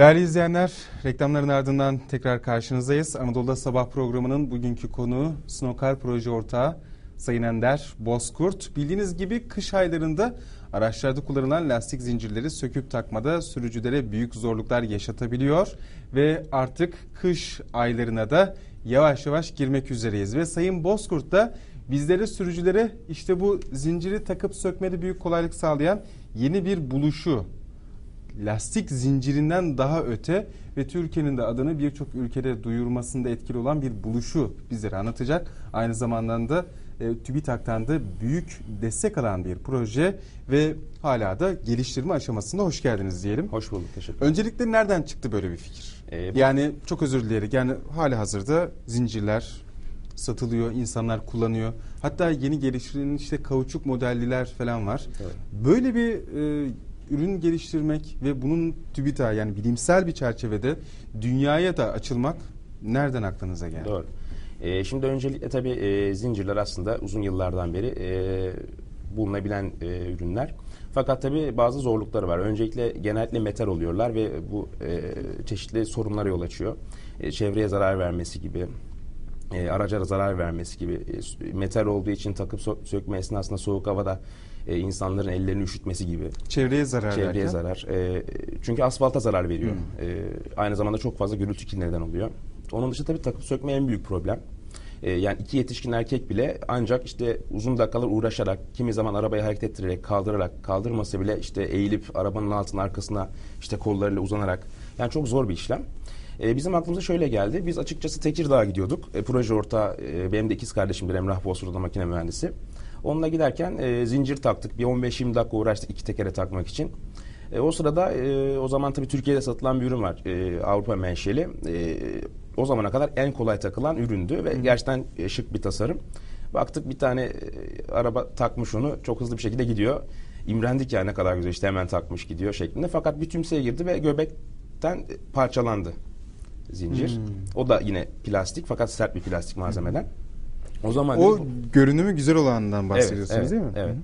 Değerli izleyenler, reklamların ardından tekrar karşınızdayız. Anadolu'da Sabah programının bugünkü konuğu Snokar Proje Ortağı Sayın Ender Bozkurt. Bildiğiniz gibi kış aylarında araçlarda kullanılan lastik zincirleri söküp takmada sürücülere büyük zorluklar yaşatabiliyor. Ve artık kış aylarına da yavaş yavaş girmek üzereyiz. Ve Sayın Bozkurt da bizlere sürücülere işte bu zinciri takıp sökmede büyük kolaylık sağlayan yeni bir buluşu lastik zincirinden daha öte ve Türkiye'nin de adını birçok ülkede duyurmasında etkili olan bir buluşu bizlere anlatacak. Aynı zamanda da e, TÜBİTAK'tan da büyük destek alan bir proje ve hala da geliştirme aşamasında hoş geldiniz diyelim. Hoş bulduk, teşekkür. Öncelikle nereden çıktı böyle bir fikir? Ee, bu- yani çok özür dileyerek yani hali hazırda zincirler satılıyor, insanlar kullanıyor. Hatta yeni geliştirilen işte kauçuk modelliler falan var. Evet. Böyle bir e, ürün geliştirmek ve bunun TÜBİTAK yani bilimsel bir çerçevede dünyaya da açılmak nereden aklınıza geldi? Doğru. Ee, şimdi öncelikle tabii e, zincirler aslında uzun yıllardan beri e, bulunabilen e, ürünler. Fakat tabii bazı zorlukları var. Öncelikle genellikle metal oluyorlar ve bu e, çeşitli sorunlara yol açıyor. E, çevreye zarar vermesi gibi, e, araca zarar vermesi gibi. E, metal olduğu için takıp sö- sökme esnasında soğuk havada e, insanların ellerini üşütmesi gibi. Çevreye zarar Çevreye derken? zarar. Ee, çünkü asfalta zarar veriyor. Ee, aynı zamanda çok fazla gürültü neden oluyor. Onun dışında tabii takıp sökme en büyük problem. Ee, yani iki yetişkin erkek bile ancak işte uzun dakikalar uğraşarak, kimi zaman arabayı hareket ettirerek, kaldırarak, kaldırmasa bile işte eğilip arabanın altının arkasına işte kollarıyla uzanarak. Yani çok zor bir işlem. Ee, bizim aklımıza şöyle geldi. Biz açıkçası Tekirdağ'a gidiyorduk. E, proje ortağı, e, benim de ikiz kardeşimdir Emrah Bozkur'da makine mühendisi. Onunla giderken e, zincir taktık. Bir 15-20 dakika uğraştık iki tekere takmak için. E, o sırada e, o zaman tabii Türkiye'de satılan bir ürün var. E, Avrupa menşeli. E, o zamana kadar en kolay takılan üründü ve gerçekten e, şık bir tasarım. Baktık bir tane e, araba takmış onu çok hızlı bir şekilde gidiyor. İmrendik ya ne kadar güzel işte hemen takmış gidiyor şeklinde. Fakat bir tümseye girdi ve göbekten e, parçalandı zincir. O da yine plastik fakat sert bir plastik malzemeden. O zaman O dedik, görünümü güzel olanından bahsediyorsunuz evet, değil mi? Evet.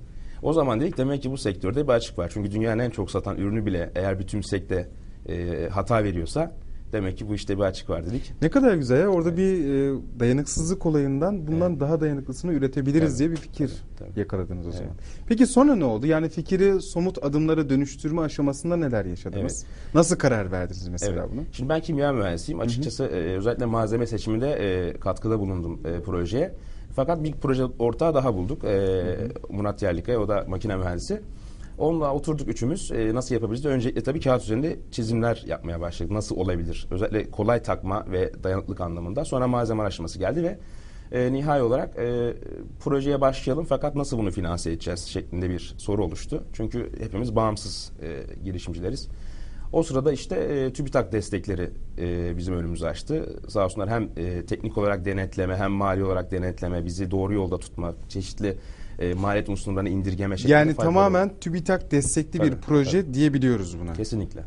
O zaman dedik demek ki bu sektörde bir açık var. Çünkü dünyanın en çok satan ürünü bile eğer bir tümsekte e, hata veriyorsa demek ki bu işte bir açık var dedik. Ne kadar güzel ya. Orada bir e, dayanıksızlık olayından bundan daha dayanıklısını üretebiliriz Tabii. diye bir fikir Tabii, tabii. yakaladınız o zaman. Evet. Peki sonra ne oldu? Yani fikri somut adımlara dönüştürme aşamasında neler yaşadınız? Nasıl karar verdiniz mesela Evet. buna? Şimdi ben kimya mühendisiyim. Açıkçası e, özellikle malzeme seçiminde e, katkıda bulundum e, projeye. Fakat bir proje ortağı daha bulduk. E, Murat Yerlikaya, o da makine mühendisi. Onunla oturduk üçümüz. E, nasıl yapabiliriz? Öncelikle tabii kağıt üzerinde çizimler yapmaya başladık. Nasıl olabilir? Özellikle kolay takma ve dayanıklık anlamında. Sonra malzeme araştırması geldi ve e, nihai olarak e, projeye başlayalım fakat nasıl bunu finanse edeceğiz şeklinde bir soru oluştu. Çünkü hepimiz bağımsız e, girişimcileriz. O sırada işte e, TÜBİTAK destekleri e, bizim önümüzü açtı. Sağ olsunlar hem e, teknik olarak denetleme hem mali olarak denetleme, bizi doğru yolda tutma, çeşitli e, maliyet unsurlarını indirgeme şeklinde Yani tamamen oldu. TÜBİTAK destekli bir Tabii, proje diyebiliyoruz buna. Kesinlikle.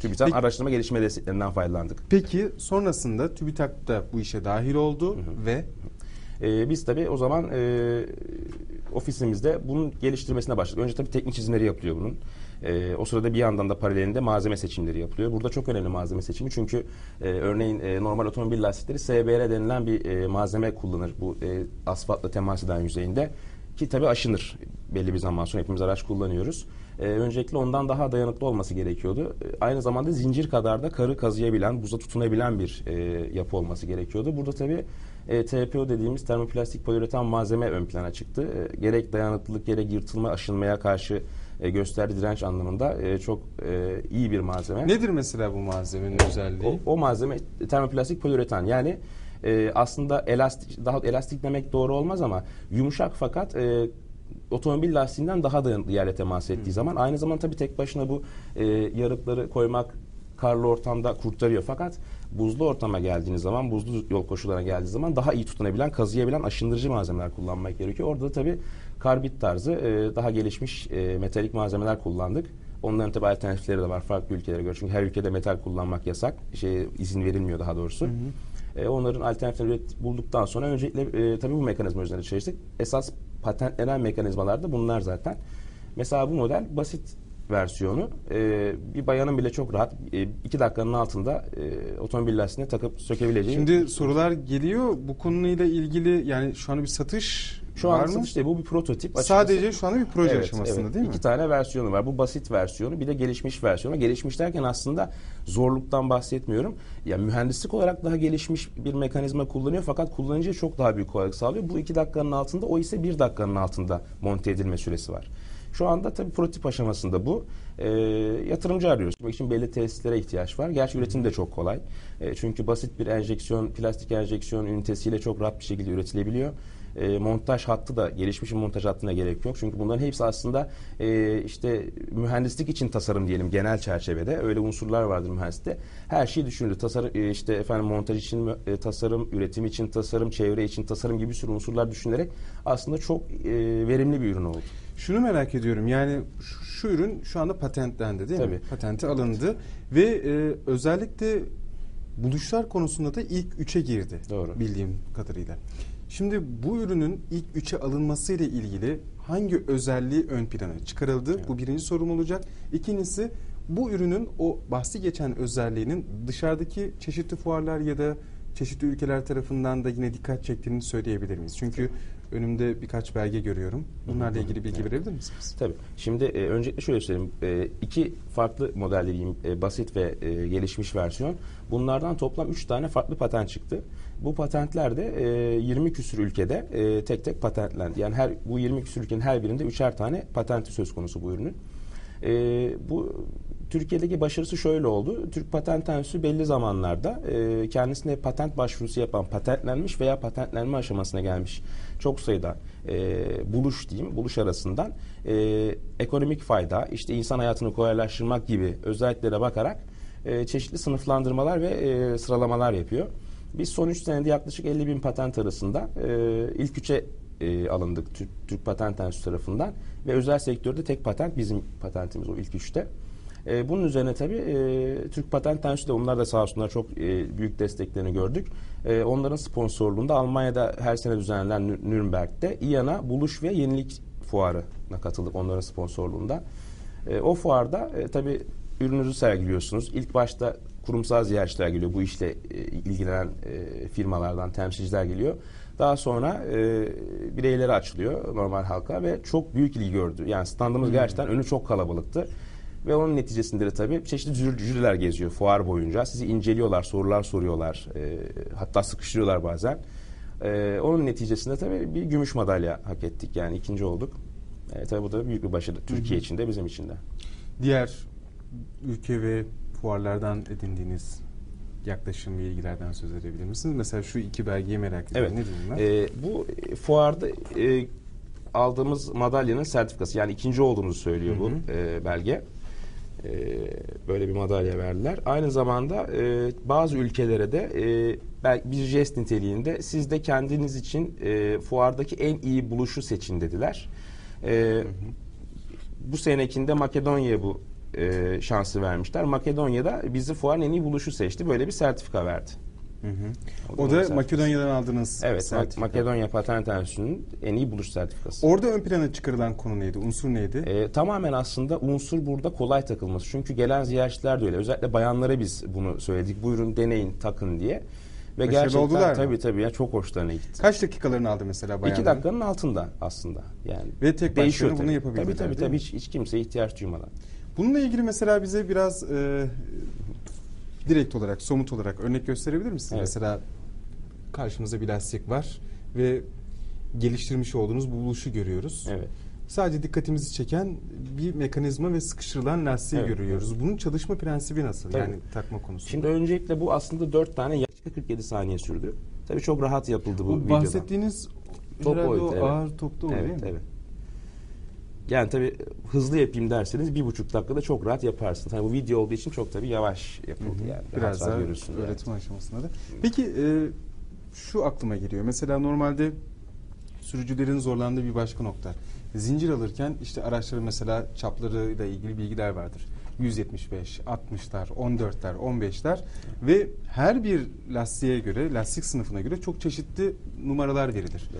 TÜBİTAK Peki- araştırma gelişme desteklerinden faydalandık. Peki sonrasında TÜBİTAK da bu işe dahil oldu ve Ee, biz tabii o zaman e, ofisimizde bunun geliştirmesine başladık. Önce tabii teknik çizimleri yapılıyor bunun. Ee, o sırada bir yandan da paralelinde malzeme seçimleri yapılıyor. Burada çok önemli malzeme seçimi çünkü e, örneğin e, normal otomobil lastikleri SBR denilen bir e, malzeme kullanır bu e, asfaltla temas eden yüzeyinde. Ki tabii aşınır belli bir zaman sonra hepimiz araç kullanıyoruz. Ee, öncelikle ondan daha dayanıklı olması gerekiyordu. Ee, aynı zamanda zincir kadar da karı kazıyabilen, buza tutunabilen bir e, yapı olması gerekiyordu. Burada tabii e, TPO dediğimiz termoplastik poliüretan malzeme ön plana çıktı. E, gerek dayanıklılık gerek yırtılma, aşınmaya karşı e, gösterdiği direnç anlamında e, çok e, iyi bir malzeme. nedir mesela bu malzemenin özelliği? O, o malzeme termoplastik poliüretan yani e, aslında elastik daha elastik demek doğru olmaz ama yumuşak fakat e, otomobil lastiğinden daha dayanıklı yerle temas ettiği zaman aynı zamanda tabii tek başına bu e, yarıkları koymak karlı ortamda kurtarıyor fakat buzlu ortama geldiğiniz zaman buzlu yol koşullarına geldiği zaman daha iyi tutunabilen kazıyabilen aşındırıcı malzemeler kullanmak gerekiyor. Orada da tabii karbit tarzı e, daha gelişmiş e, metalik malzemeler kullandık. Onların tabii alternatifleri de var farklı ülkelere göre. Çünkü her ülkede metal kullanmak yasak. Şey izin verilmiyor daha doğrusu. E, onların alternatiflerini bulduktan sonra öncelikle e, tabii bu mekanizma üzerinde çalıştık. Esas patentlenen mekanizmalar da bunlar zaten. Mesela bu model basit versiyonu e, bir bayanın bile çok rahat e, iki dakikanın altında e, otomobil lastiğine takıp sökebileceği. Şimdi sorular geliyor bu konuyla ilgili yani şu an bir satış şu an satış değil bu bir prototip. Açıkçası- Sadece şu anda bir proje Evet, aşamasında evet. değil mi? İki tane versiyonu var. Bu basit versiyonu bir de gelişmiş versiyonu. Gelişmiş derken aslında zorluktan bahsetmiyorum. Ya mühendislik olarak daha gelişmiş bir mekanizma kullanıyor fakat kullanıcıya çok daha büyük kolaylık sağlıyor. Bu iki dakikanın altında o ise bir dakikanın altında monte edilme süresi var. Şu anda tabii prototip aşamasında bu. Ee, yatırımcı arıyoruz. Bunun için belli tesislere ihtiyaç var. Gerçi üretim de çok kolay. Ee, çünkü basit bir enjeksiyon, plastik enjeksiyon ünitesiyle çok rahat bir şekilde üretilebiliyor. E, montaj hattı da gelişmiş bir montaj hattına gerek yok. Çünkü bunların hepsi aslında e, işte mühendislik için tasarım diyelim genel çerçevede. Öyle unsurlar vardır mühendislikte. Her şey düşünülür. Tasarım e, işte efendim montaj için e, tasarım, üretim için tasarım, çevre için tasarım gibi bir sürü unsurlar düşünülerek aslında çok e, verimli bir ürün oldu. Şunu merak ediyorum yani şu, şu ürün şu anda patentlendi değil mi? Tabii. Patenti alındı ve e, özellikle buluşlar konusunda da ilk üçe girdi. Doğru. Bildiğim kadarıyla. Şimdi bu ürünün ilk üçe alınması ile ilgili hangi özelliği ön plana çıkarıldı? Bu birinci sorum olacak. İkincisi bu ürünün o bahsi geçen özelliğinin dışarıdaki çeşitli fuarlar ya da çeşitli ülkeler tarafından da yine dikkat çektiğini söyleyebilir miyiz? Çünkü önümde birkaç belge görüyorum. Bunlarla ilgili bilgi verebilir misiniz? Tabii. Şimdi e, öncelikle şöyle söyleyeyim. E, iki farklı model. E, basit ve e, gelişmiş versiyon. Bunlardan toplam üç tane farklı patent çıktı. Bu patentler de e, 20 küsür ülkede e, tek tek patentlendi. Yani her bu 20 küsür ülkenin her birinde üçer tane patenti söz konusu bu ürünün. E, bu Türkiye'deki başarısı şöyle oldu. Türk Patent Enstitüsü belli zamanlarda e, kendisine patent başvurusu yapan, patentlenmiş veya patentlenme aşamasına gelmiş çok sayıda e, buluş diyeyim, buluş arasından e, ekonomik fayda, işte insan hayatını kolaylaştırmak gibi özelliklere bakarak e, çeşitli sınıflandırmalar ve e, sıralamalar yapıyor. Biz son 3 senede yaklaşık 50 bin patent arasında e, ilk üçe e, alındık Türk, Türk Patent Enstitüsü tarafından ve özel sektörde tek patent bizim patentimiz o ilk üçte. E, bunun üzerine tabii e, Türk Patent Enstitüsü de onlar da sağ olsunlar çok e, büyük desteklerini gördük. E, onların sponsorluğunda Almanya'da her sene düzenlenen Nü- Nürnberg'de İANA Buluş ve Yenilik Fuarı'na katıldık onların sponsorluğunda. E, o fuarda e, tabii ürününüzü sergiliyorsunuz. İlk başta kurumsal ziyaretçiler geliyor. Bu işle e, ilgilenen e, firmalardan temsilciler geliyor. Daha sonra e, bireylere açılıyor normal halka ve çok büyük ilgi gördü. Yani standımız gerçekten önü çok kalabalıktı. Ve onun neticesinde de tabii çeşitli jüri- jüriler geziyor fuar boyunca. Sizi inceliyorlar, sorular soruyorlar. e, hatta sıkıştırıyorlar bazen. E, onun neticesinde tabii bir gümüş madalya hak ettik. Yani ikinci olduk. E, tabii bu da büyük bir başarı. Türkiye için de bizim için de. Diğer ülke ve fuarlardan edindiğiniz yaklaşım ve ilgilerden söz edebilir misiniz? Mesela şu iki belgeyi merak ediyorum. Evet. Nedir bunlar? E, bu e, fuarda e, aldığımız madalyanın sertifikası. Yani ikinci olduğumuzu söylüyor bu e, belge. E, böyle bir madalya verdiler. Aynı zamanda e, bazı ülkelere de e, bir jest niteliğinde siz de kendiniz için e, fuardaki en iyi buluşu seçin dediler. E, bu senekinde Makedonya'ya bu e, şansı vermişler. Makedonya'da bizi fuarın en iyi buluşu seçti. Böyle bir sertifika verdi. Hı hı. O da O da. Makedonya'dan aldığınız Evet, sertifika. Makedonya Patent Enstitüsü'nün en iyi buluş sertifikası. Orada ön plana çıkarılan konu neydi? Unsur neydi? Ee, tamamen aslında unsur burada kolay takılması. Çünkü gelen ziyaretçiler de öyle. Özellikle bayanlara biz bunu söyledik. Buyurun deneyin, takın diye. Ve Başarılı gerçekten oldular mı? tabii tabii ya çok hoşlarına gitti. Kaç dakikalarını aldı mesela bayanların? İki dakikanın altında aslında yani. Ve tek başlarına bunu tabii. yapabildiler, Tabii tabii tabii hiç, hiç kimseye ihtiyaç duymadan. Bununla ilgili mesela bize biraz e, direkt olarak, somut olarak örnek gösterebilir misiniz? Evet. Mesela karşımızda bir lastik var ve geliştirmiş olduğunuz bu buluşu görüyoruz. Evet. Sadece dikkatimizi çeken bir mekanizma ve sıkıştırılan lastiği Evet, görüyoruz. Bunun çalışma prensibi nasıl? Tabii. Yani takma konusu. Şimdi öncelikle bu aslında dört tane yaklaşık 47 saniye sürdü. Tabii çok rahat yapıldı bu, bu videoda. bahsettiğiniz Top boyutu, o evet. ağır topta o değil Evet, mi? evet. Yani tabii hızlı yapayım derseniz bir buçuk dakikada çok rahat yaparsınız. Hani bu video olduğu için çok tabii yavaş yapıldı yani. Biraz rahat daha görürsün yani. öğretim aşamasında da. Peki e, şu aklıma geliyor. Mesela normalde sürücülerin zorlandığı bir başka nokta. Zincir alırken işte araçların mesela çaplarıyla ilgili bilgiler vardır. 175, 60'lar, 14'ler, 15'ler ve her bir lastiğe göre, lastik sınıfına göre çok çeşitli numaralar verilir.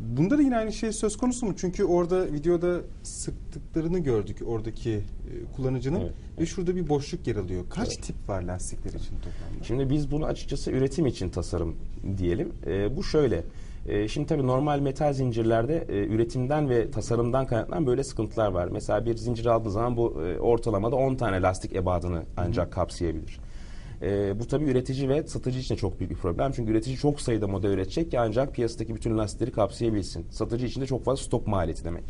Bunda da yine aynı şey söz konusu mu? Çünkü orada videoda sıktıklarını gördük oradaki e, kullanıcının Evet. ve şurada bir boşluk yer alıyor. Kaç Evet. tip var lastikler için toplamda? Şimdi biz bunu açıkçası üretim için tasarım diyelim. Ee, bu şöyle. Ee, şimdi tabii normal metal zincirlerde e, üretimden ve tasarımdan kaynaklanan böyle sıkıntılar var. Mesela bir zincir aldığı zaman bu e, ortalamada 10 tane lastik ebadını ancak kapsayabilir. Ee, bu tabii üretici ve satıcı için de çok büyük bir problem. Çünkü üretici çok sayıda model üretecek ki ancak piyasadaki bütün lastikleri kapsayabilsin. Satıcı için de çok fazla stok maliyeti demek.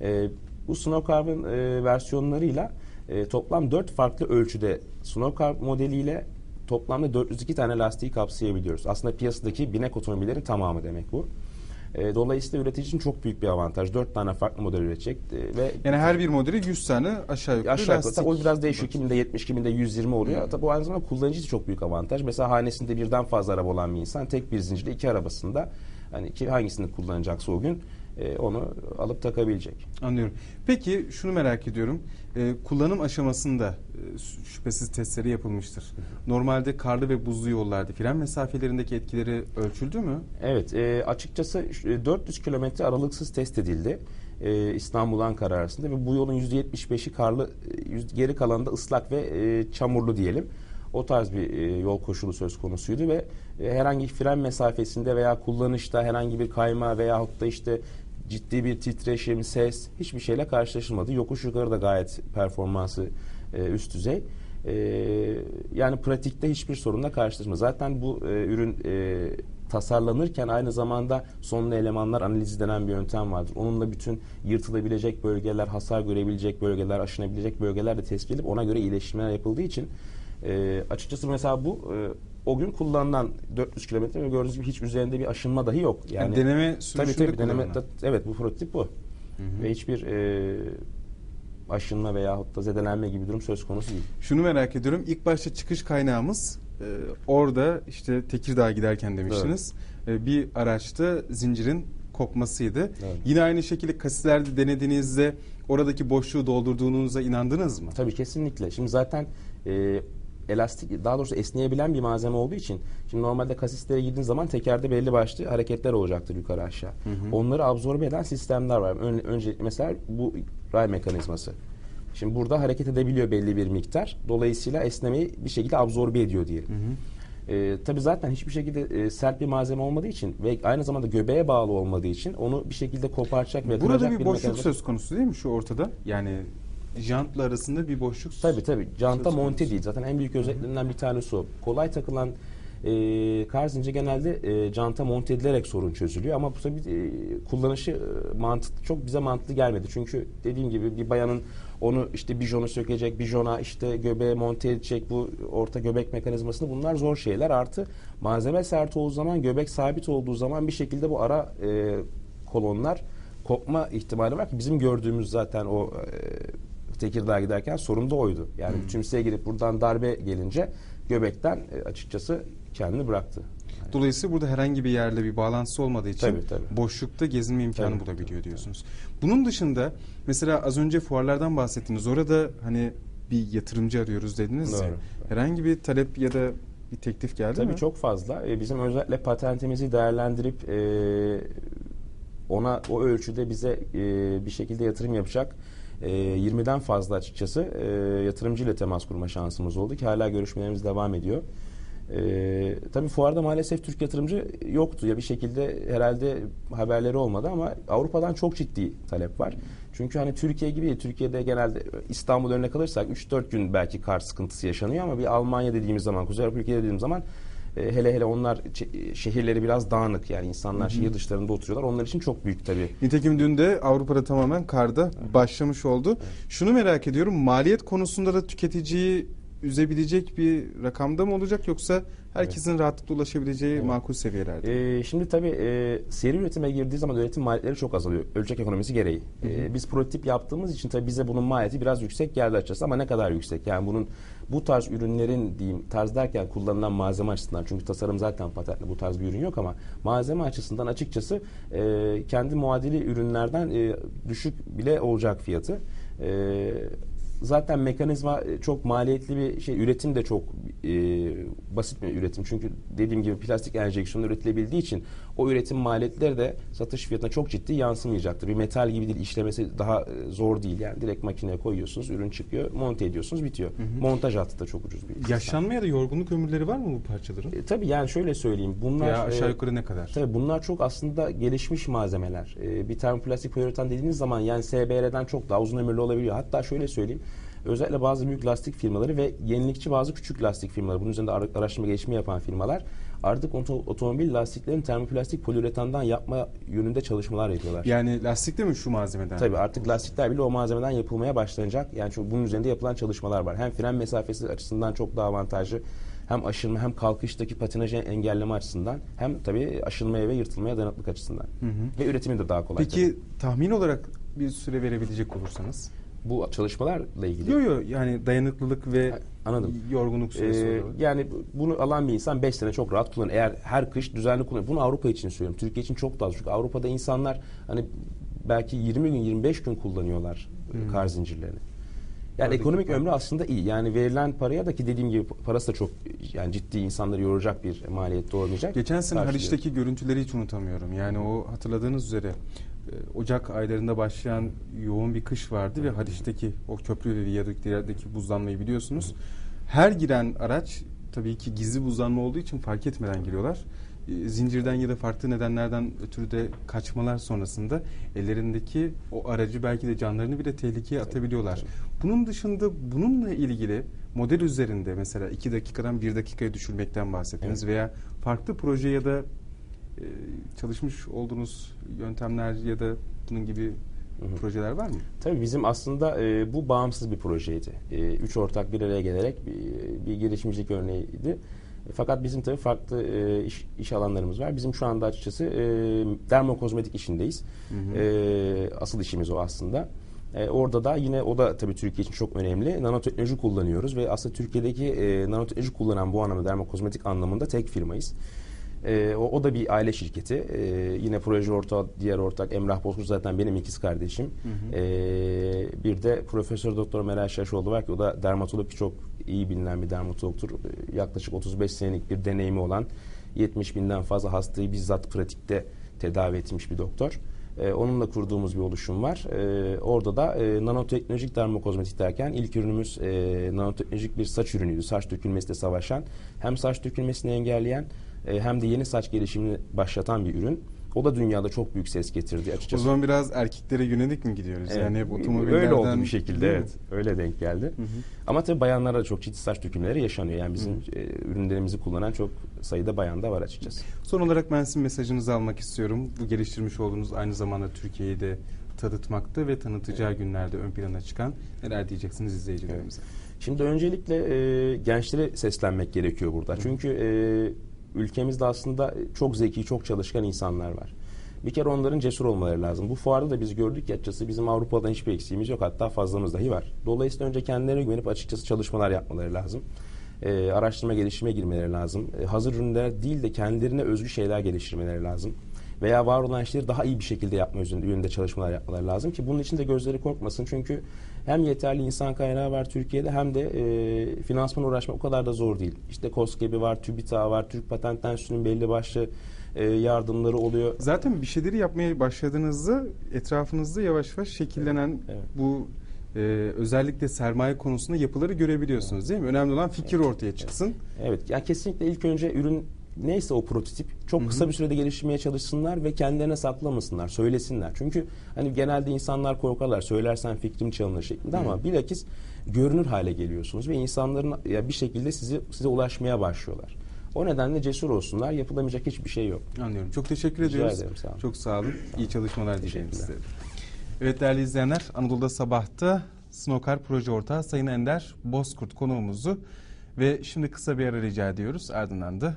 Ee, bu Snow Carbon e, versiyonlarıyla e, toplam 4 farklı ölçüde Snow Carbon modeliyle toplamda 402 tane lastiği kapsayabiliyoruz. Aslında piyasadaki binek otomobillerin tamamı demek bu. E, dolayısıyla üretici için çok büyük bir avantaj. 4 tane farklı model üretecek e, ve Yani her bir modeli 100 tane aşağı yukarı Aşağı yukarı. Tabii O biraz değişiyor. Kiminde 70, kiminde 120 oluyor. Tabii o aynı zamanda kullanıcı için çok büyük avantaj. Mesela hanesinde birden fazla araba olan bir insan tek bir zincirde iki arabasında hani ki hangisini kullanacaksa o gün e, onu alıp takabilecek. Anlıyorum. Peki şunu merak ediyorum. Ee, kullanım aşamasında e, şüphesiz testleri yapılmıştır. Normalde karlı ve buzlu yollarda fren mesafelerindeki etkileri ölçüldü mü? Evet, e, açıkçası şu- e, 400 kilometre aralıksız test edildi. E, İstanbul Ankara arasında ve bu yolun %75'i karlı, e, geri kalanı da ıslak ve e, çamurlu diyelim. O tarz bir e, yol koşulu söz konusuydu ve e, herhangi fren mesafesinde veya kullanışta herhangi bir kayma veyahut da işte ciddi bir titreşim, ses hiçbir şeyle karşılaşılmadı. Yokuş yukarı da gayet performansı e, üst düzey. E, yani pratikte hiçbir sorunla karşılaşma. Zaten bu e, ürün e, tasarlanırken aynı zamanda sonlu elemanlar analizi denen bir yöntem vardır. Onunla bütün yırtılabilecek bölgeler, hasar görebilecek bölgeler, aşınabilecek bölgeler de tespit edilip ona göre iyileştirmeler yapıldığı için e, açıkçası mesela bu e, o gün kullanılan 400 kilometre ve gördüğünüz gibi hiç üzerinde bir aşınma dahi yok. Yani, deneme Tabii sürüşünde tabii deneme, kullanılan. evet bu prototip bu. Ve hiçbir e, aşınma veyahut da zedelenme gibi durum söz konusu değil. Şunu merak ediyorum. İlk başta çıkış kaynağımız e, orada işte Tekirdağ'a giderken demiştiniz. E, bir araçta zincirin kopmasıydı. Evet. Yine aynı şekilde kasislerde denediğinizde oradaki boşluğu doldurduğunuza inandınız mı? Tabii kesinlikle. Şimdi zaten e, elastik daha doğrusu esneyebilen bir malzeme olduğu için şimdi normalde kasislere girdiğiniz zaman tekerde belli başlı hareketler olacaktır yukarı aşağı. Onları absorbe eden sistemler var. Ön, önce mesela bu ray mekanizması. Şimdi burada hareket edebiliyor belli bir miktar. Dolayısıyla esnemeyi bir şekilde absorbe ediyor diyelim. Ee, tabii zaten hiçbir şekilde e, sert bir malzeme olmadığı için ve aynı zamanda göbeğe bağlı olmadığı için onu bir şekilde koparacak ve Burada bir boşluk mekanizma- söz konusu değil mi şu ortada? Yani jantla arasında bir boşluk. Tabii tabii. Canta Söz monte değil. Zaten en büyük özelliklerinden bir tanesi o. Kolay takılan e, kar zinciri genelde e, canta monte edilerek sorun çözülüyor. Ama bu tabii e, kullanışı e, mantıklı, çok bize mantıklı gelmedi. Çünkü dediğim gibi bir bayanın onu işte bijonu sökecek, bijona işte göbeğe monte edecek bu orta göbek mekanizmasını bunlar zor şeyler. Artı malzeme sert olduğu zaman göbek sabit olduğu zaman bir şekilde bu ara e, kolonlar kopma ihtimali var ki bizim gördüğümüz zaten o e, Tekirdağ'a giderken sorun da oydu. Yani Hmm. tümseye girip buradan darbe gelince göbekten e, açıkçası kendini bıraktı. Dolayısıyla burada herhangi bir yerle bir bağlantısı olmadığı için Tabii, tabii. boşlukta gezinme imkanı Tabii, bulabiliyor tabii, diyorsunuz. Bunun dışında mesela az önce fuarlardan bahsettiniz. Orada hani bir yatırımcı arıyoruz dediniz ya. Doğru. Herhangi bir talep ya da bir teklif geldi Tabii mi? çok fazla. E, bizim özellikle patentimizi değerlendirip e, ona o ölçüde bize e, bir şekilde yatırım yapacak e, 20'den fazla açıkçası e, yatırımcıyla temas kurma şansımız oldu ki hala görüşmelerimiz devam ediyor. E, tabii fuarda maalesef Türk yatırımcı yoktu ya bir şekilde herhalde haberleri olmadı ama Avrupa'dan çok ciddi talep var. Çünkü hani Türkiye gibi. Türkiye'de genelde İstanbul örnek alırsak 3-4 gün belki kar sıkıntısı yaşanıyor ama bir Almanya dediğimiz zaman, Kuzey Avrupa ülkeleri dediğimiz zaman e, hele hele onlar çe- şehirleri biraz dağınık yani insanlar şehir dışlarında oturuyorlar. Onlar için çok büyük tabii. Nitekim dün de Avrupa'da tamamen karda başlamış oldu. Şunu merak ediyorum. Maliyet konusunda da tüketiciyi üzebilecek bir rakamda mı olacak yoksa herkesin rahatlıkla ulaşabileceği makul seviyelerde? Ee, şimdi tabii e, seri üretime girdiği zaman üretim maliyetleri çok azalıyor. Ölçek ekonomisi gereği. Ee, biz prototip yaptığımız için tabii bize bunun maliyeti biraz yüksek geldi açıkçası ama ne kadar yüksek? Yani bunun bu tarz ürünlerin diyeyim tarz derken kullanılan malzeme açısından çünkü tasarım zaten patentli bu tarz bir ürün yok ama malzeme açısından açıkçası e, kendi muadili ürünlerden e, düşük bile olacak fiyatı. E, zaten mekanizma e, çok maliyetli bir şey üretim de çok e, basit bir üretim. Çünkü dediğim gibi plastik enjeksiyonla üretilebildiği için o üretim maliyetleri de satış fiyatına çok ciddi yansımayacaktır. Bir metal gibi değil, işlemesi daha e, zor değil. Yani direkt makineye koyuyorsunuz, ürün çıkıyor, monte ediyorsunuz, bitiyor. Montaj hattı da çok ucuz bir sistem. Yaşlanma ya da yorgunluk ömürleri var mı bu parçaların? E, tabii yani şöyle söyleyeyim. Bunlar aşağı e, yukarı ne kadar? Tabii bunlar çok aslında gelişmiş malzemeler. Ee, bir termoplastik poliüretan dediğiniz zaman yani SBR'den çok daha uzun ömürlü olabiliyor. Hatta şöyle söyleyeyim. Özellikle bazı büyük lastik firmaları ve yenilikçi bazı küçük lastik firmaları, bunun üzerinde ara- araştırma gelişme yapan firmalar artık oto- otomobil lastiklerini termoplastik poliüretandan yapma yönünde çalışmalar yapıyorlar. Yani lastik de mi şu malzemeden? Tabii artık lastikler bile o malzemeden yapılmaya başlanacak. Yani çünkü bunun üzerinde yapılan çalışmalar var. Hem fren mesafesi açısından çok daha avantajlı. Hem aşınma hem kalkıştaki patinajı engelleme açısından hem tabii aşınmaya ve yırtılmaya dayanıklık açısından. Ve üretimi de daha kolay. Peki tahmin olarak bir süre verebilecek olursanız? Bu çalışmalarla ilgili. Yok yok yani dayanıklılık ve anladım. yorgunluk süresi Ee, yani bunu alan bir insan 5 sene çok rahat kullanır. Eğer her kış düzenli kullanır. Bunu Avrupa için söylüyorum. Türkiye için çok daha az. Çünkü Avrupa'da insanlar hani belki 20 gün 25 gün kullanıyorlar e, kar zincirlerini. Yani Oradaki ekonomik ömrü aslında iyi. Yani verilen paraya da ki dediğim gibi parası da çok yani ciddi insanları yoracak bir maliyette olmayacak. Geçen sene. Haliç'teki görüntüleri hiç unutamıyorum. Yani o hatırladığınız üzere Ocak aylarında başlayan yoğun bir kış vardı ve Haliç'teki o köprü ve viyadüklerdeki buzlanmayı biliyorsunuz. Her giren araç tabii ki gizli buzlanma olduğu için fark etmeden giriyorlar. E, Zincirden ya da farklı nedenlerden ötürü de kaçmalar sonrasında ellerindeki o aracı belki de canlarını bile tehlikeye atabiliyorlar. Bunun dışında bununla ilgili model üzerinde mesela 2 dakikadan 1 dakikaya düşürmekten bahsettiniz veya farklı proje ya da çalışmış olduğunuz yöntemler ya da bunun gibi projeler var mı? Tabii bizim aslında e, bu bağımsız bir projeydi. E, üç ortak bir araya gelerek bir, bir girişimcilik örneğiydi. E, Fakat bizim tabii farklı e, iş, iş alanlarımız var. Bizim şu anda açıkçası e, dermokozmetik işindeyiz. E, asıl işimiz o aslında. E, orada da yine o da tabii Türkiye için çok önemli. Nanoteknoloji kullanıyoruz ve aslında Türkiye'deki e, nanoteknoloji kullanan bu anlamda dermokozmetik anlamında tek firmayız. E, o, o da bir aile şirketi. E, yine proje ortağı, diğer ortak Emrah Bozkurt zaten benim ikiz kardeşim. E, bir de Profesör Doktor Meral Şaşoğlu var ki o da dermatolog çok iyi bilinen bir dermatologtur. E, yaklaşık 35 senelik bir deneyimi olan 70 binden fazla hastayı bizzat pratikte tedavi etmiş bir doktor. E, onunla kurduğumuz bir oluşum var. E, orada da e, nanoteknolojik dermokozmetik derken ilk ürünümüz e, nanoteknolojik bir saç ürünüydü. Saç dökülmesiyle savaşan, hem saç dökülmesini engelleyen e, hem de yeni saç gelişimini başlatan bir ürün. O da dünyada çok büyük ses getirdi O açıkçası. zaman biraz erkeklere yönelik mi gidiyoruz? Evet. Yani hep otomobillerden... öyle oldu bir şekilde evet. Öyle denk geldi. Ama tabii bayanlara da çok ciddi saç dökümleri yaşanıyor. Yani bizim e, ürünlerimizi kullanan çok sayıda bayan da var açıkçası. Son olarak ben sizin mesajınızı almak istiyorum. Bu geliştirmiş olduğunuz aynı zamanda Türkiye'yi de tanıtmakta ve tanıtacağı günlerde ön plana çıkan neler diyeceksiniz izleyicilerimize? Şimdi öncelikle e, gençlere seslenmek gerekiyor burada. Çünkü e, ülkemizde aslında çok zeki, çok çalışkan insanlar var. Bir kere onların cesur olmaları lazım. Bu fuarda da biz gördük ki açıkçası bizim Avrupa'dan hiçbir eksiğimiz yok. Hatta fazlamız dahi var. Dolayısıyla önce kendilerine güvenip açıkçası çalışmalar yapmaları lazım. E, araştırma gelişime girmeleri lazım. E, hazır ürünler değil de kendilerine özgü şeyler geliştirmeleri lazım. Veya var olan işleri daha iyi bir şekilde yapma yönünde çalışmalar yapmaları lazım ki bunun için de gözleri korkmasın. Çünkü hem yeterli insan kaynağı var Türkiye'de hem de e, finansman uğraşmak o kadar da zor değil. İşte KOSGEB'i var, TÜBİTAK var, Türk Patent Enstitüsü'nün belli başlı e, yardımları oluyor. Zaten bir şeyleri yapmaya başladığınızda etrafınızda yavaş yavaş şekillenen Evet. bu e, özellikle sermaye konusunda yapıları görebiliyorsunuz değil mi? Önemli olan fikir ortaya çıksın. Evet, yani kesinlikle ilk önce ürün neyse o prototip çok kısa bir sürede geliştirmeye çalışsınlar ve kendilerine saklamasınlar, söylesinler. Çünkü hani genelde insanlar korkarlar, söylersen fikrim çalınır şeklinde ama bilakis görünür hale geliyorsunuz ve insanların ya bir şekilde sizi size ulaşmaya başlıyorlar. O nedenle cesur olsunlar, yapılamayacak hiçbir şey yok. Anlıyorum. Çok teşekkür Rica ediyoruz. ederim, sağ olun. Çok sağ olun. İyi çalışmalar dileyim size. Evet değerli izleyenler, Anadolu'da sabahta Snokar proje ortağı Sayın Ender Bozkurt konuğumuzu ve şimdi kısa bir ara rica ediyoruz. Ardından da